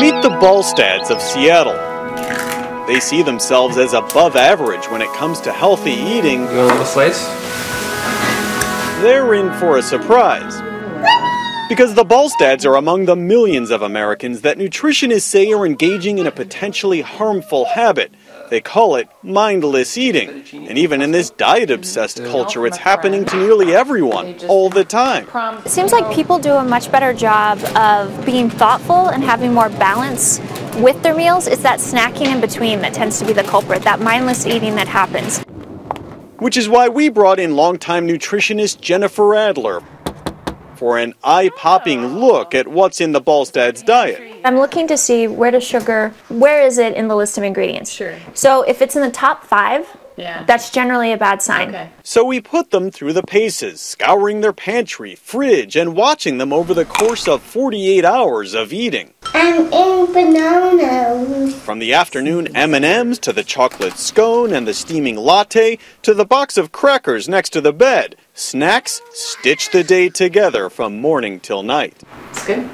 Meet the Ballstads of Seattle. They see themselves as above average when it comes to healthy eating. You want a slice? They're in for a surprise. Because the Ballstads are among the millions of Americans that nutritionists say are engaging in a potentially harmful habit. They call it mindless eating. And even in this diet obsessed culture, it's happening to nearly everyone all the time. It seems like people do a much better job of being thoughtful and having more balance with their meals. It's that snacking in between that tends to be the culprit, that mindless eating that happens. Which is why we brought in longtime nutritionist Jennifer Adler for an eye popping look at what's in the Ballstad's diet. I'm looking to see where does sugar, where is it in the list of ingredients? Sure. So if it's in the top five, Yeah. that's generally a bad sign. Okay. So we put them through the paces, scouring their pantry, fridge, and watching them over the course of 48 hours of eating. I'm in bananas. From the afternoon M&Ms to the chocolate scone and the steaming latte to the box of crackers next to the bed, snacks stitch the day together from morning till night. It's good.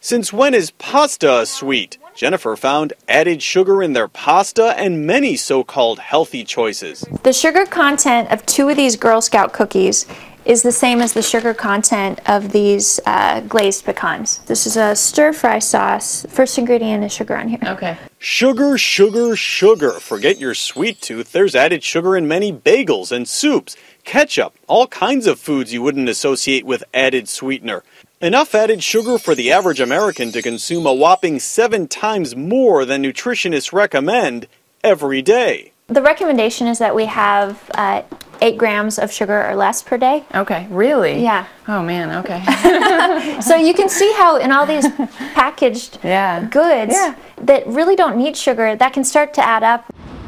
Since when is pasta a sweet? Jennifer found added sugar in their pasta and many so-called healthy choices. The sugar content of two of these Girl Scout cookies is the same as the sugar content of these uh, glazed pecans. This is a stir fry sauce. First ingredient is sugar on here. Okay. Sugar, sugar, sugar. Forget your sweet tooth. There's added sugar in many bagels and soups, ketchup, all kinds of foods you wouldn't associate with added sweetener. Enough added sugar for the average American to consume a whopping seven times more than nutritionists recommend every day. The recommendation is that we have uh, eight grams of sugar or less per day. Okay. Really? Yeah. Oh man. Okay. So you can see how in all these packaged Yeah. goods Yeah. that really don't need sugar, that can start to add up.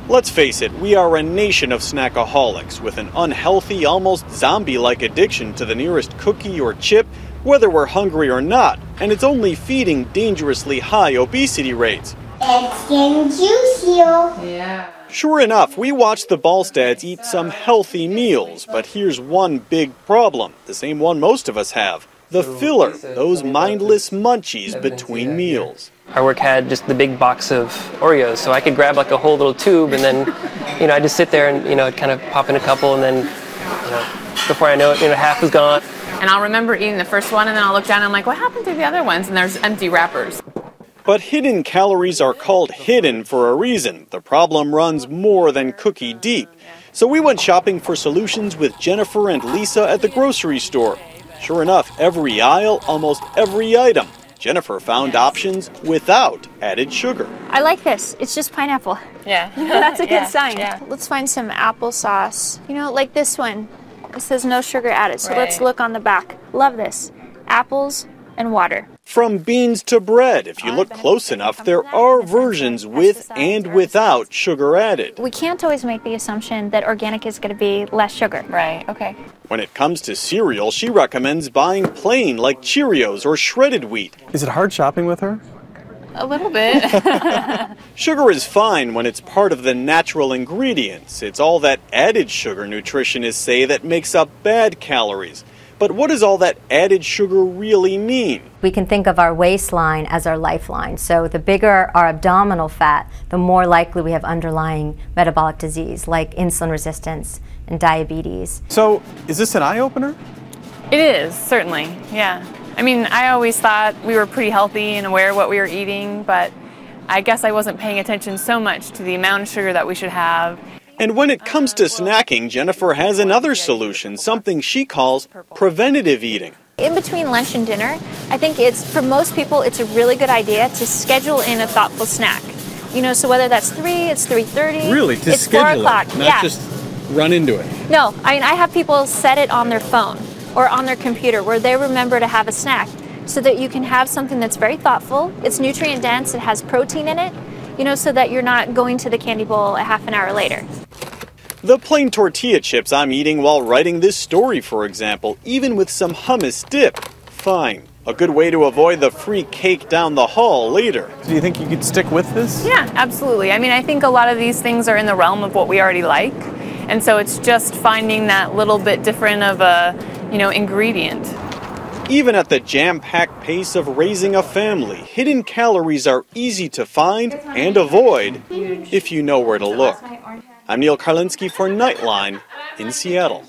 Let's face it, we are a nation of snackaholics with an unhealthy, almost zombie like addiction to the nearest cookie or chip, whether we're hungry or not, and it's only feeding dangerously high obesity rates. It's getting juicier. yeah. Sure enough, we watched the Ballstads eat some healthy meals, but here's one big problem, the same one most of us have. The filler, those mindless munchies between meals. Our work had just the big box of Oreos, so I could grab like a whole little tube and then, you know, I just sit there and, you know, kind of pop in a couple and then, you know, before I know it, you know, half is gone. And I'll remember eating the first one, and then I'll look down and I'm like, what happened to the other ones? And there's empty wrappers. But hidden calories are called hidden for a reason. The problem runs more than cookie deep. So we went shopping for solutions with Jennifer and Lisa at the grocery store. Sure enough, every aisle, almost every item. Jennifer found options without added sugar. I like this. It's just pineapple. Yeah. That's a good Yeah, sign. Yeah. Let's find some applesauce. You know, like this one. It says no sugar added. So let's look on the back. Love this. Apples and water. From beans to bread, if you look close enough, there are versions with and without sugar added. We can't always make the assumption that organic is going to be less sugar. Right. Okay. When it comes to cereal, she recommends buying plain like Cheerios or shredded wheat. Is it hard shopping with her? A little bit. Sugar is fine when it's part of the natural ingredients. It's all that added sugar nutritionists say that makes up bad calories. But what does all that added sugar really mean? We can think of our waistline as our lifeline. So the bigger our abdominal fat, the more likely we have underlying metabolic disease like insulin resistance and diabetes. So, is this an eye opener? it is certainly. Yeah. I mean, I always thought we were pretty healthy and aware of what we were eating, but I guess I wasn't paying attention so much to the amount of sugar that we should have. And when it comes to snacking, Jennifer has another solution, something she calls preventative eating. In between lunch and dinner, I think it's for most people it's a really good idea to schedule in a thoughtful snack. You know, so whether that's three, it's three thirty. it's four o'clock. yeah. Just run into it. No, I mean I have people set it on their phone or on their computer where they remember to have a snack so that you can have something that's very thoughtful, it's nutrient dense, it has protein in it, you know, so that you're not going to the candy bowl a half an hour later. The plain tortilla chips I'm eating while writing this story, for example, even with some hummus dip, fine. A good way to avoid the free cake down the hall later. Do you think you could stick with this? Yeah, absolutely. I mean, I think a lot of these things are in the realm of what we already like. And so it's just finding that little bit different of a, you know, ingredient. Even at the jam packed pace of raising a family, hidden calories are easy to find and avoid if you know where to look. I'm Neal Karlinsky for Nightline in Seattle.